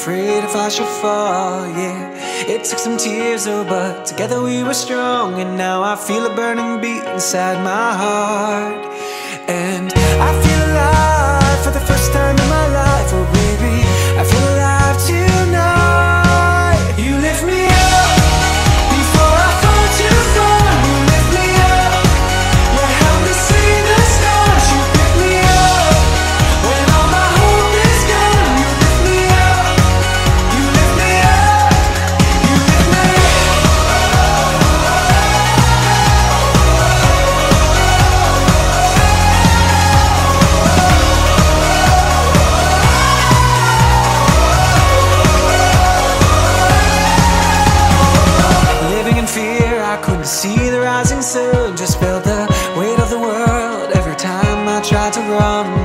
afraid if I should fall, yeah. It took some tears, oh, but together we were strong And now I feel a burning beat inside my heart. And I feel see the rising sun Just felt the weight of the world. Every time I tried to run